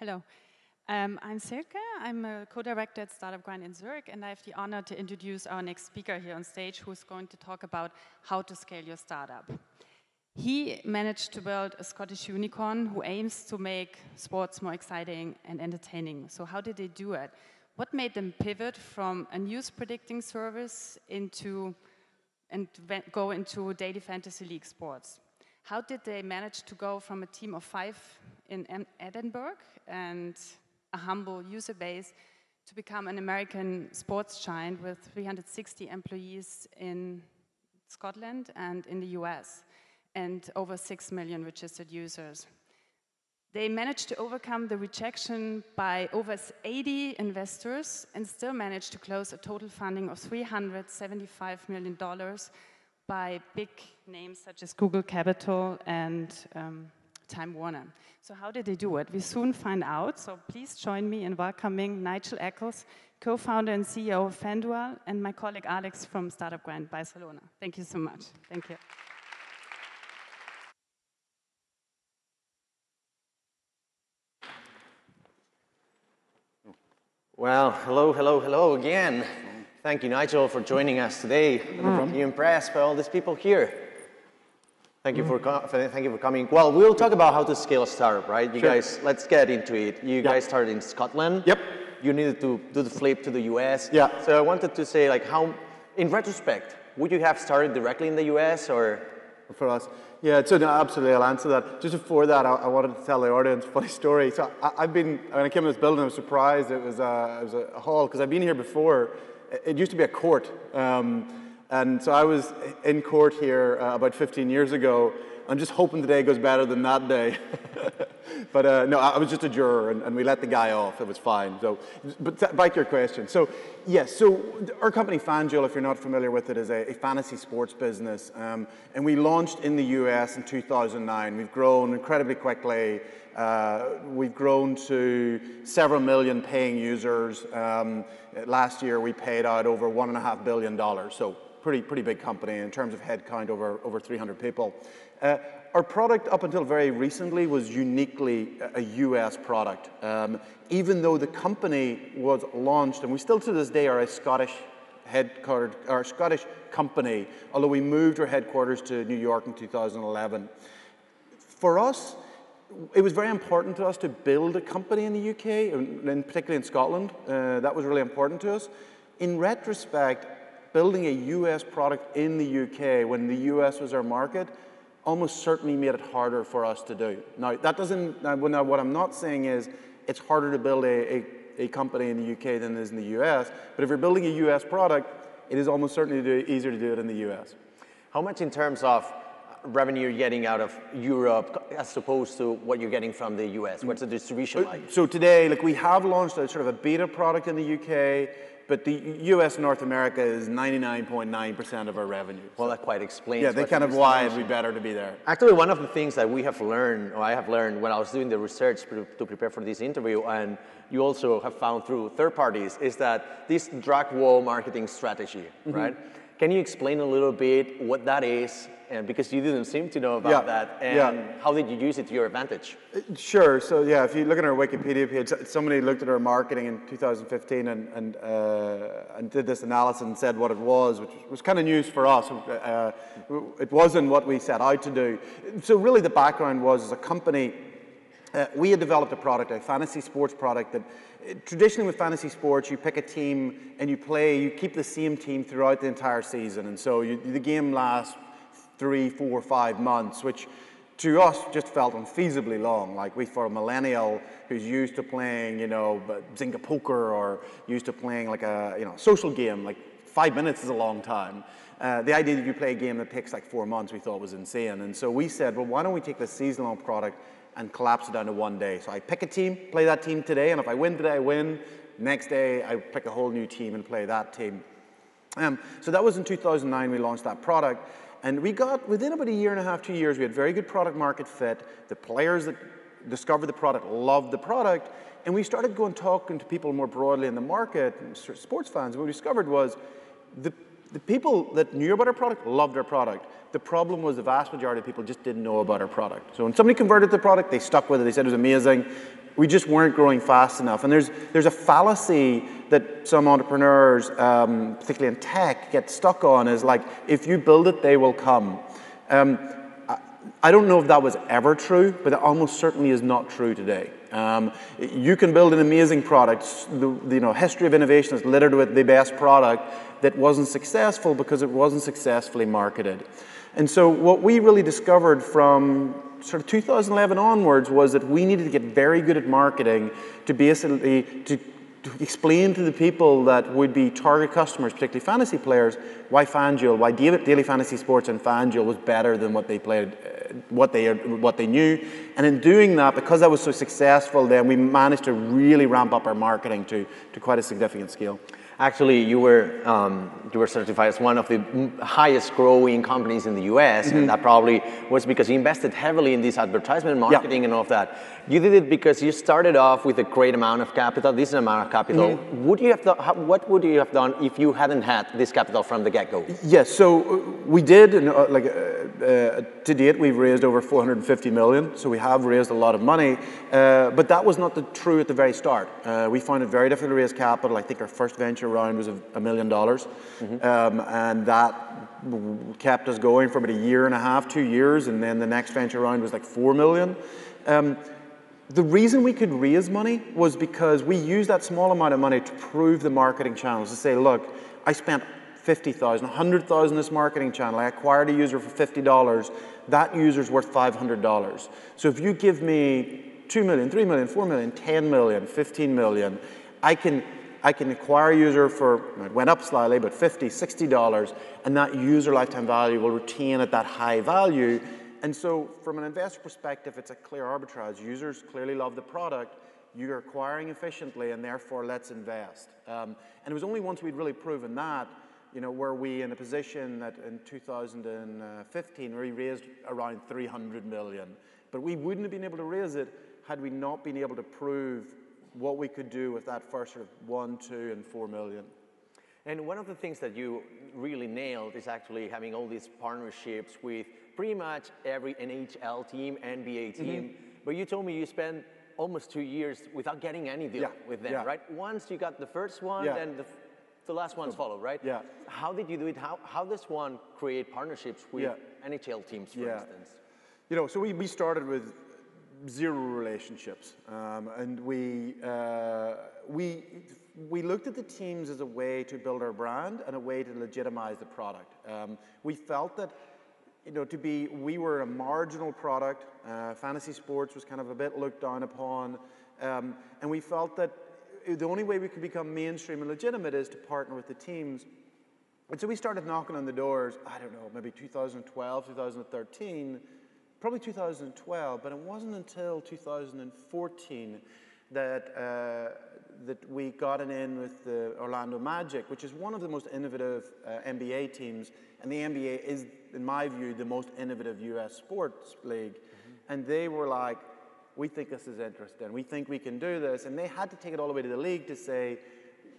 Hello. Um, I'm Silke. I'm a co-director at Startup Grind in Zurich, and I have the honor to introduce our next speaker here on stage, who's going to talk about how to scale your startup. He managed to build a Scottish unicorn who aims to make sports more exciting and entertaining. So how did they do it? What made them pivot from a news predicting service into and go into daily fantasy league sports? How did they manage to go from a team of five in Edinburgh and a humble user base to become an American sports giant with 360 employees in Scotland and in the US and over 6 million registered users. They managed to overcome the rejection by over 80 investors and still managed to close a total funding of $375 million by big names such as Google Capital and um, Time Warner. So how did they do it? We soon find out. So please join me in welcoming Nigel Eccles, co-founder and CEO of FanDuel, and my colleague Alex from Startup Grind Barcelona. Thank you so much. Thank you. Well, hello, hello, hello again. Thank you, Nigel, for joining us today. No you impressed by all these people here? Thank you, for thank you for coming. Well, we'll talk about how to scale a startup, right? You sure. guys, let's get into it. You yep. guys started in Scotland. Yep. You needed to do the flip to the US. Yeah. So I wanted to say, like, how, in retrospect, would you have started directly in the US or? For us, yeah, so no, absolutely, I'll answer that. Just before that, I, I, wanted to tell the audience a funny story. So I, have been, when I came in this building, I was surprised it was a, it was a hall, because I've been here before. It used to be a court. Um, and so I was in court here uh, about 15 years ago. I'm just hoping today goes better than that day. but uh, no, I was just a juror, and, and, we let the guy off. It was fine. So, but back to your question. So, yes, so our company FanDuel, if you're not familiar with it, is a, a fantasy sports business. Um, and we launched in the US in 2009. We've grown incredibly quickly. Uh, we've grown to several million paying users. Um, last year, we paid out over $1.5 billion. So pretty, pretty big company in terms of headcount, over, over 300 people. Uh, our product up until very recently was uniquely a US product. Um, even though the company was launched, and we still to this day are a Scottish headquartered, or Scottish company, although we moved our headquarters to New York in 2011. For us, it was very important to us to build a company in the UK, and particularly in Scotland. Uh, that was really important to us. In retrospect, building a US product in the UK when the US was our market almost certainly made it harder for us to do. Now, that doesn't, now, what I'm not saying is it's harder to build a, a, a company in the UK than it is in the US, but if you're building a US product, it is almost certainly easier to do it in the US. How much in terms of revenue you're getting out of Europe as opposed to what you're getting from the US? What's the distribution like? So today, like we have launched a sort of a beta product in the UK but the US North America is 99.9% of our revenue. Well, that quite explains. Yeah, they kind of why it'd be better to be there. Actually, one of the things that we have learned, or I have learned when I was doing the research to prepare for this interview, and you also have found through third parties, is that this drug wall marketing strategy, mm -hmm. right? Can you explain a little bit what that is and because you didn't seem to know about yeah. that. And yeah. how did you use it to your advantage? Uh, sure. So yeah, if you look at our Wikipedia page, somebody looked at our marketing in 2015 and and, uh, and did this analysis and said what it was, which was kind of news for us. Uh, it wasn't what we set out to do. So really, the background was as a company. Uh, we had developed a product, a fantasy sports product that uh, traditionally with fantasy sports, you pick a team and you play, you keep the same team throughout the entire season. And so you, the game lasts three, four, five months, which to us just felt unfeasibly long. Like we, for a millennial who's used to playing, you know, Zynga poker or used to playing like a, you know, social game, like five minutes is a long time. Uh, the idea that you play a game that takes like four months we thought was insane. And so we said, well, why don't we take this seasonal product and collapse it down to one day? So I pick a team, play that team today, and if I win today, I win. Next day, I pick a whole new team and play that team. Um, so that was in 2009 we launched that product. And we got, within about a year and a half, two years, we had very good product market fit. The players that discovered the product loved the product. And we started going talking to people more broadly in the market, sports fans. What we discovered was the, the people that knew about our product loved our product. The problem was the vast majority of people just didn't know about our product. So when somebody converted the product, they stuck with it. They said it was amazing. We just weren't growing fast enough. And there's, there's a fallacy that some entrepreneurs, um, particularly in tech, get stuck on is like, if you build it, they will come. Um, I, don't know if that was ever true, but it almost certainly is not true today. Um, you can build an amazing product. The, the, you know, history of innovation is littered with the best product that wasn't successful because it wasn't successfully marketed. And so what we really discovered from sort of 2011 onwards was that we needed to get very good at marketing to basically to, to explain to the people that would be target customers, particularly fantasy players, why FanDuel, why daily fantasy sports and FanDuel was better than what they played, uh, what they what they knew. And in doing that, because that was so successful, then we managed to really ramp up our marketing to to quite a significant scale. Actually, you were um, you were certified as one of the highest growing companies in the U.S., mm-hmm. and that probably was because you invested heavily in this advertisement marketing yeah. and all of that. You did it because you started off with a great amount of capital, this amount of capital. Mm-hmm. Would you have done, what would you have done if you hadn't had this capital from the get-go? Yes, so uh, we did, and uh, like uh, uh, to date, we've raised over 450 million, so we have raised a lot of money. Uh, but that was not the true at the very start. Uh, we found it very difficult to raise capital. I think our first venture round was a million dollars, mm-hmm. um, and that kept us going for about a year and a half, two years, and then the next venture round was like four million. Um, the reason we could raise money was because we used that small amount of money to prove the marketing channels to say, look, I spent 50,000, 100,000 this marketing channel. I acquired a user for $50. That user's worth $500. So if you give me 2 million, 3 million, 4 million, 10 million, 15 million, I can, I can acquire a user for, it went up slightly, but 50, 60 dollars, and that user lifetime value will retain at that high value, and so from an investor perspective, it's a clear arbitrage. Users clearly love the product. You're acquiring efficiently, and therefore let's invest. Um, and it was only once we'd really proven that, you know, were we in a position that in 2015 we raised around 300 million. But we wouldn't have been able to raise it had we not been able to prove what we could do with that first sort of one, two, and four million. And one of the things that you really nailed is actually having all these partnerships with pretty much every NHL team, NBA team. Mm-hmm. But you told me you spent almost two years without getting any deal yeah. with them, yeah. right? Once you got the first one, yeah. then the, the last ones follow, right? Yeah. How did you do it? How, how does one create partnerships with NHL teams, for instance? You know, so we, we started with zero relationships. Um, and we, uh, we, we looked at the teams as a way to build our brand and a way to legitimize the product. Um, we felt that you know, to be, we were a marginal product. Uh, fantasy sports was kind of a bit looked down upon. Um, and we felt that the only way we could become mainstream and legitimate is to partner with the teams. And so we started knocking on the doors, I don't know, maybe 2012, 2013, probably 2012, but it wasn't until 2014 that, uh, that we got an in with the Orlando Magic, which is one of the most innovative uh, NBA teams. And the NBA is in my view, the most innovative US sports league. Mm-hmm. And they were like, we think this is interesting. We think we can do this. And they had to take it all the way to the league to say,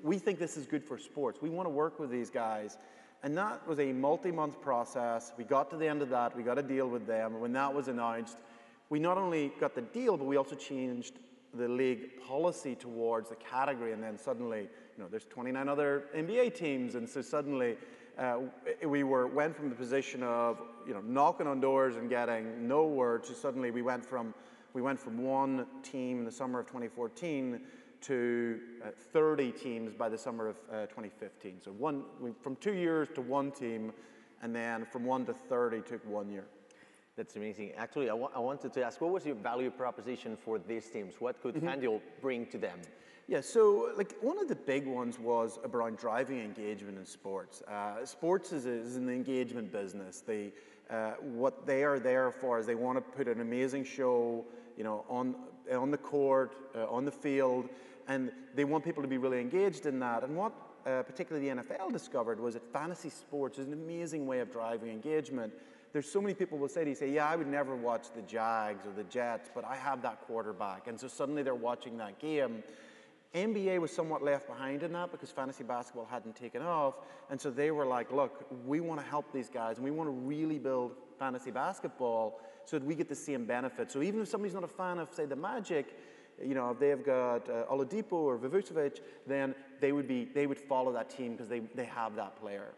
we think this is good for sports. We want to work with these guys. And that was a multi month process. We got to the end of that. We got a deal with them. When that was announced, we not only got the deal, but we also changed the league policy towards the category. And then suddenly, you know, there's 29 other NBA teams. And so suddenly, uh, we were, went from the position of you know, knocking on doors and getting nowhere to suddenly we went from, we went from one team in the summer of 2014 to uh, 30 teams by the summer of uh, 2015. So one, we, from two years to one team, and then from one to 30 took one year. That's amazing. Actually, I, I wanted to ask, what was your value proposition for these teams? What could mm-hmm. FanDuel bring to them? Yeah, so like one of the big ones was around driving engagement in sports. Uh, sports is, is, an engagement business. They, uh, what they are there for is they want to put an amazing show, you know, on on the court, uh, on the field, and they want people to be really engaged in that. And what uh, particularly the NFL discovered was that fantasy sports is an amazing way of driving engagement. There's so many people will say to you, say, yeah, I would never watch the Jags or the Jets, but I have that quarterback. And so suddenly they're watching that game NBA was somewhat left behind in that because fantasy basketball hadn't taken off. And so they were like, look, we want to help these guys and we want to really build fantasy basketball so that we get the same benefit. So even if somebody's not a fan of, say, the Magic, you know, if they've got uh, Oladipo or Vucevic, then they would be they would follow that team because they, they have that player.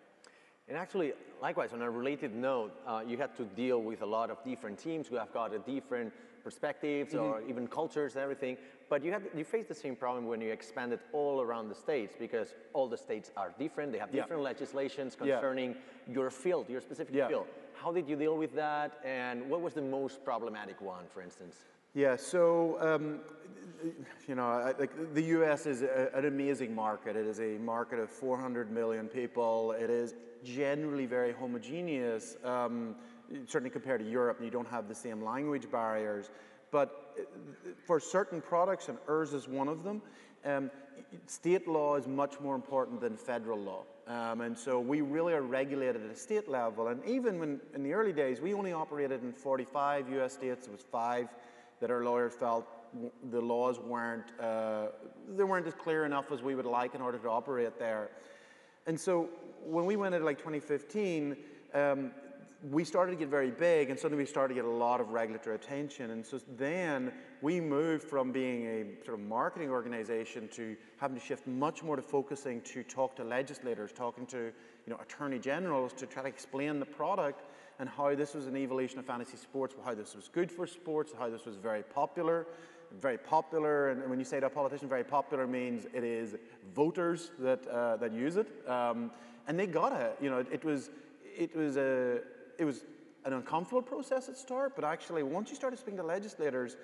And actually, likewise, on a related note, uh, you had to deal with a lot of different teams who have got a different perspectives or even cultures and everything. But you had you faced the same problem when you expanded all around the states because all the states are different. They have Yeah. different legislations Yeah. concerning your field, your specific Yeah. field. How did you deal with that, and what was the most problematic one, for instance? Yeah, so um, you know, I- like the U.S. is a, an amazing market. It is a market of 400 million people. It is generally very homogeneous, um, certainly compared to Europe. You don't have the same language barriers, but uh, for certain products, and ours is one of them. Um, state law is much more important than federal law. Um, and so we really are regulated at a state level. And even when in the early days, we only operated in 45 US states. It was five that our lawyers felt the laws weren't, uh, they weren't as clear enough as we would like in order to operate there. And so when we went into like 2015, um, we started to get very big and suddenly we started to get a lot of regulatory attention. And so then we moved from being a sort of marketing organization to having to shift much more to focusing to talk to legislators, talking to you know, attorney generals to try to explain the product and how this was an evolution of fantasy sports, how this was good for sports, how this was very popular. Very popular, and when you say to a politician, very popular means it is voters that, uh, that use it. Um, and they got it. You know, it, it was, it was a, it was an uncomfortable process at start, but actually, once you started speaking to legislators,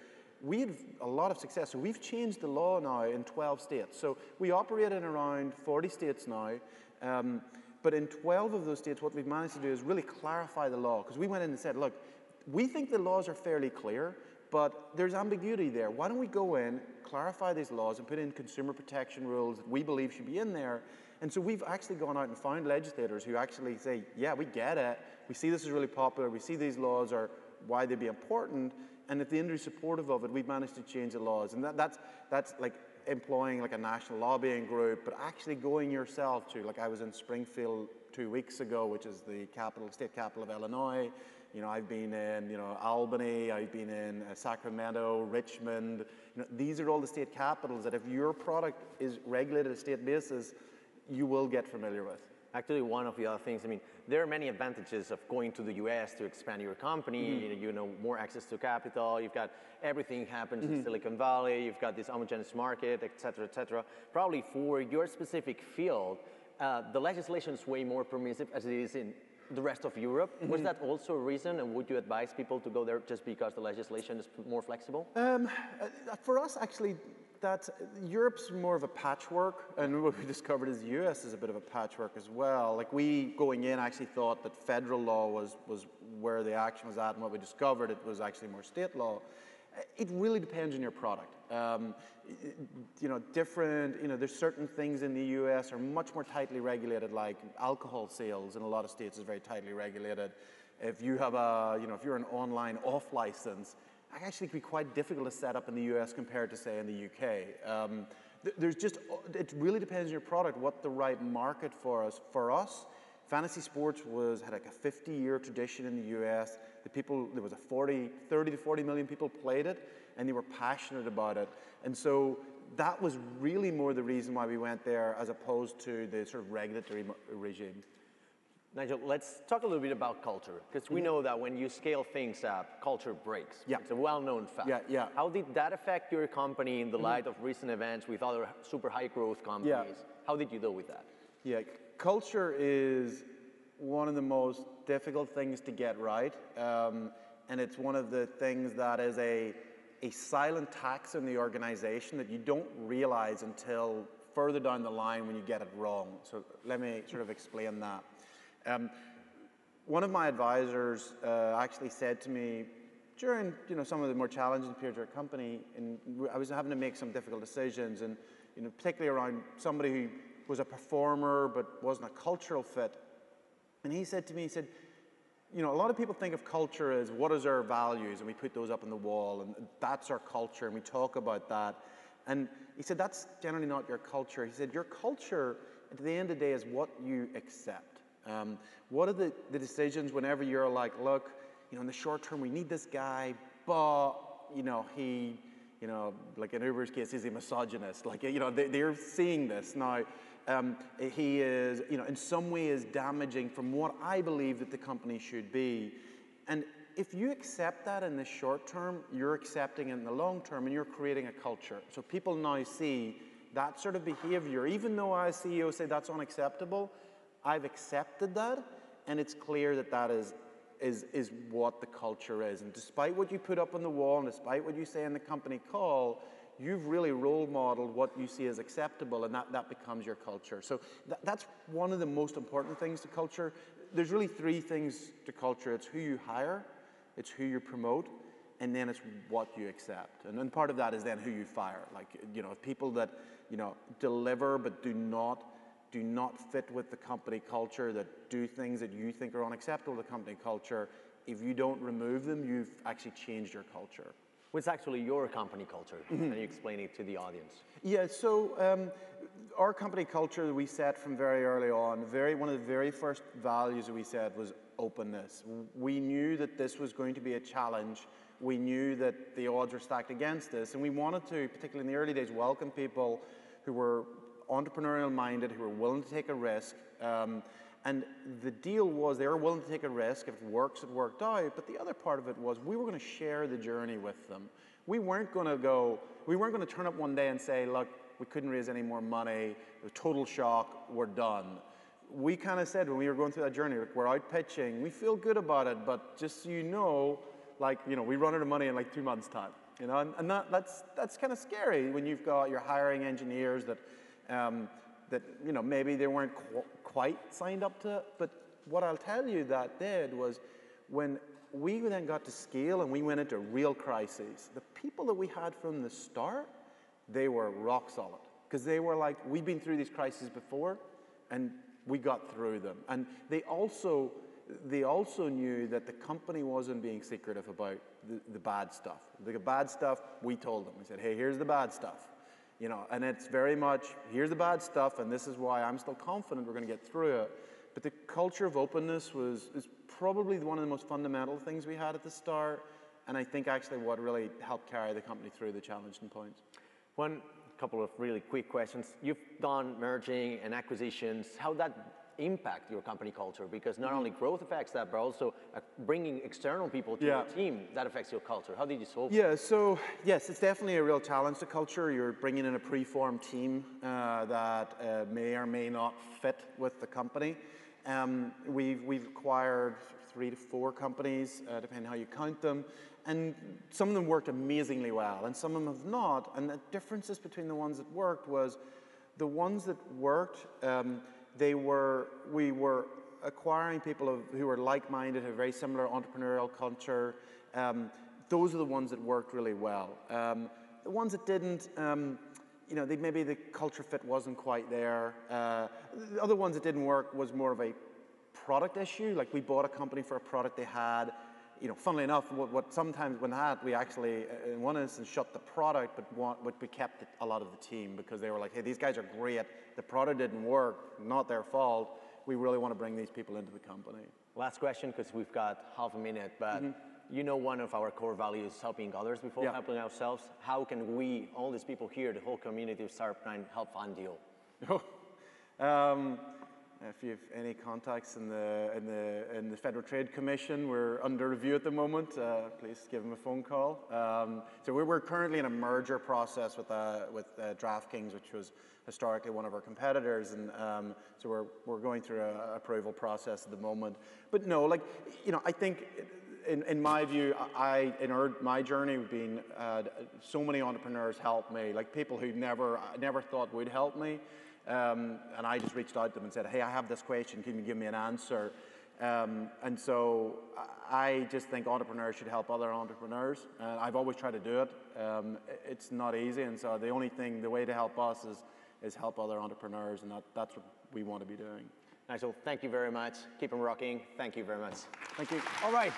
we had a lot of success. So we've changed the law now in 12 states. So we operate in around 40 states now. Um, but in 12 of those states, what we've managed to do is really clarify the law. Because we went in and said, look, we think the laws are fairly clear, but there's ambiguity there. Why don't we go in, clarify these laws, and put in consumer protection rules that we believe should be in there? And so we've actually gone out and found legislators who actually say, yeah, we get it. We see this is really popular. We see these laws are why they'd be important. And if the industry is supportive of it, we've managed to change the laws. And that, that's, that's like employing like a national lobbying group, but actually going yourself to, like I was in Springfield two weeks ago, which is the capital, state capital of Illinois. You know, I've been in, you know, Albany, I've been in uh, Sacramento, Richmond. You know, these are all the state capitals that if your product is regulated at a state basis, you will get familiar with. Actually, one of the other things, I mean, there are many advantages of going to the US to expand your company. Mm-hmm. You, know, you know, more access to capital, you've got everything happens Mm-hmm. in Silicon Valley, you've got this homogeneous market, et cetera, et cetera. Probably for your specific field, uh, the legislation is way more permissive as it is in the rest of Europe. Mm-hmm. Was that also a reason, and would you advise people to go there just because the legislation is more flexible? Uh, For us, actually, that Europe's more of a patchwork, and what we discovered is the US is a bit of a patchwork as well. Like we going in actually thought that federal law was was where the action was at, and what we discovered it was actually more state law. It really depends on your product. Um, you know, different. You know, there's certain things in the U.S. are much more tightly regulated, like alcohol sales in a lot of states is very tightly regulated. If you have a, you know, if you're an online off license, actually can be quite difficult to set up in the US compared to, say, in the UK. Um, th- there's just, it really depends on your product, what the right market for us. For us, fantasy sports was, had like a 50 year tradition in the US. The people, there was a 40, 30 to 40 million people played it, and they were passionate about it. And so that was really more the reason why we went there as opposed to the sort of regulatory regime. Nigel, let's talk a little bit about culture, because we know that when you scale things up, culture breaks. Mm-hmm. Yeah. It's a well-known fact. Yeah, yeah. How did that affect your company in the light of recent events with other super high growth companies? Yeah. How did you deal with that? Yeah, culture is one of the most difficult things to get right, um, and it's one of the things that is a a silent tax in the organization that you don't realize until further down the line when you get it wrong. So let me sort of explain that. Um, one of my advisors uh, actually said to me during you know some of the more challenging periods of our company, and I was having to make some difficult decisions, and you know particularly around somebody who was a performer but wasn't a cultural fit. And he said to me, he said, you know, a lot of people think of culture as what is our values, and we put those up on the wall, and that's our culture, and we talk about that. And he said, that's generally not your culture. He said, your culture, at the end of the day, is what you accept. Um, what are the, the decisions whenever you're like, look, you know, in the short term, we need this guy, but, you know, he, you know, like in Uber's case, he's a misogynist? Like, you know, they, they're seeing this now. Um, he is, you know, in some way is damaging from what I believe that the company should be. And if you accept that in the short term, you're accepting it in the long term and you're creating a culture. So people now see that sort of behavior, even though I as CEO say that's unacceptable, I've accepted that and it's clear that that is, is, is what the culture is. And despite what you put up on the wall and despite what you say in the company call, you've really role modeled what you see as acceptable and that, that becomes your culture. So th- that's one of the most important things to culture. There's really three things to culture. It's who you hire, it's who you promote, and then it's what you accept. And then part of that is then who you fire. Like, you know, people that, you know, deliver but do not do not fit with the company culture, that do things that you think are unacceptable to the company culture, if you don't remove them, you've actually changed your culture. What's actually your company culture? Mm-hmm. Can you explain it to the audience? Yeah, so um, our company culture we set from very early on, very one of the very first values that we said was openness. We knew that this was going to be a challenge we knew that the odds were stacked against us, and we wanted to, particularly in the early days, welcome people who were entrepreneurial minded, who were willing to take a risk. Um, and the deal was they were willing to take a risk. If it works, it worked out. But the other part of it was we were going to share the journey with them. We weren't going to go, we weren't going to turn up one day and say, look, we couldn't raise any more money, total shock, we're done. We kind of said when we were going through that journey, we're out pitching, we feel good about it, but just so you know, like, you know, we run out of money in like two months' time. You know, and, and that, that's, that's kind of scary when you've got, you're hiring engineers that, um, that you know, maybe they weren't qu- quite signed up to. But what I'll tell you that did was when we then got to scale and we went into real crises, the people that we had from the start, they were rock solid. Because they were like, we've been through these crises before and we got through them. And they also they also knew that the company wasn't being secretive about the, the, bad stuff. The bad stuff, we told them. We said, hey, here's the bad stuff. You know, and it's very much, here's the bad stuff, and this is why I'm still confident we're going to get through it. But the culture of openness was is probably one of the most fundamental things we had at the start, and I think actually what really helped carry the company through the challenging points. One couple of really quick questions. You've done merging and acquisitions. How that impact your company culture because not only growth affects that, but also uh, bringing external people to yeah. your team that affects your culture. How did you solve? Yeah, so yes, it's definitely a real challenge to culture. You're bringing in a preformed team uh, that uh, may or may not fit with the company. Um, we've we've acquired three to four companies, uh, depending how you count them, and some of them worked amazingly well, and some of them have not. And the differences between the ones that worked was the ones that worked. Um, they were, we were acquiring people of, who were like-minded, have very similar entrepreneurial culture. Um, those are the ones that worked really well. Um, the ones that didn't, um, you know, they, maybe the culture fit wasn't quite there. Uh, the other ones that didn't work was more of a product issue. Like we bought a company for a product they had, you know, funnily enough, what, what sometimes when that, we actually, uh, in one instance, shut the product, but, want, but we kept a lot of the team because they were like, hey, these guys are great. The product didn't work, not their fault. We really want to bring these people into the company. Last question, because we've got half a minute, but mm-hmm. you know one of our core values is helping others before yeah. helping ourselves. How can we, all these people here, the whole community of Startup Grind, help fund you? um, if you have any contacts in the, in the, in the Federal Trade Commission, we're under review at the moment. Uh, please give them a phone call. Um, so we're, we're, currently in a merger process with, uh, with uh, DraftKings, which was historically one of our competitors. And um, so we're, we're going through an approval process at the moment. But no, like, you know, I think in, in my view, I, in our, my journey, we've been, uh, so many entrepreneurs helped me, like people who never, never thought would help me. Um, and I just reached out to them and said, hey, I have this question, can you give me an answer? Um, and so I just think entrepreneurs should help other entrepreneurs. Uh, I've always tried to do it. Um, it's not easy, and so the only thing, the way to help us is, is help other entrepreneurs, and that, that's what we want to be doing. Nigel, thank you very much. Keep them rocking. Thank you very much. Thank you. All right.